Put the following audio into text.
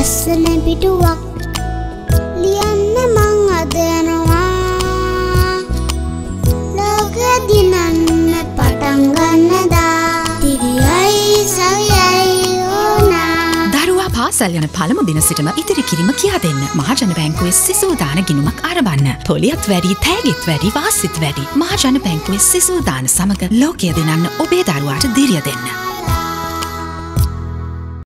ලස්සන පිටුවක් ලියන්න මං අද යනවා. ලෝකය දිනන්න පටන් ගන්නදා. තිරියයි සවියයි ඕනා. දරුවා පාසල් යන පළමු දින සිටම ඉතිරි කිරීම කියා දෙන්න. මහජන බැංකුවේ සිසූදාන ගිනුමක් අරබන්න පොලියත් වැඩි තෑගෙත් වැඩි වාසිත් වැඩි. මහජන බැංකුවේ සිසූදාන සමඟ ලෝකය දෙනන්න ඔබේ දරුවාට දිරිය දෙන්න.